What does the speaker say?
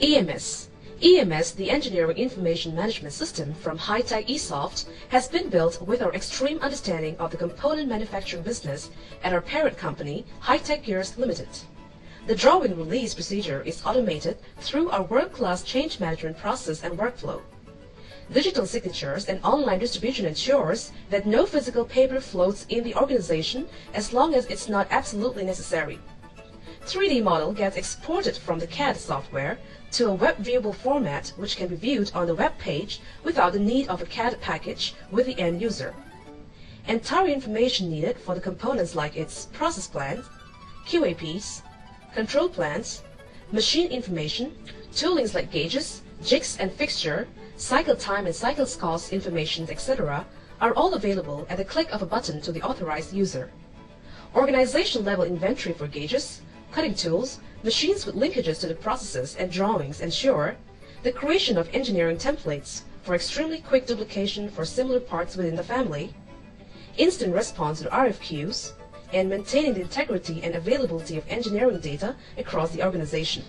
EMS. EMS, the Engineering Information Management System from Hi-Tech eSoft, has been built with our extreme understanding of the component manufacturing business at our parent company, Hi-Tech Gears Limited. The drawing release procedure is automated through our world-class change management process and workflow. Digital signatures and online distribution ensures that no physical paper floats in the organization as long as it's not absolutely necessary. 3D model gets exported from the CAD software to a web viewable format which can be viewed on the web page without the need of a CAD package with the end user. Entire information needed for the components like its process plans, QAPs, control plans, machine information, toolings like gauges, jigs and fixture, cycle time and cycle cost information, etc. are all available at the click of a button to the authorized user. Organization level inventory for gauges, cutting tools, machines with linkages to the processes and drawings ensure the creation of engineering templates for extremely quick duplication for similar parts within the family, instant response to RFQs, and maintaining the integrity and availability of engineering data across the organization.